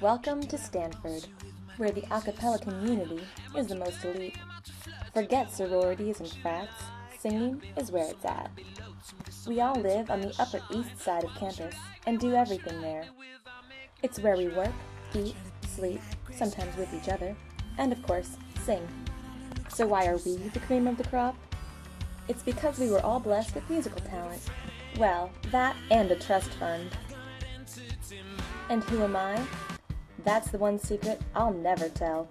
Welcome to Stanford, where the a cappella community is the most elite. Forget sororities and frats, singing is where it's at. We all live on the Upper East Side of campus and do everything there. It's where we work, eat, sleep, sometimes with each other, and of course, sing. So why are we the cream of the crop? It's because we were all blessed with musical talent. Well, that and a trust fund. And who am I? That's the one secret I'll never tell.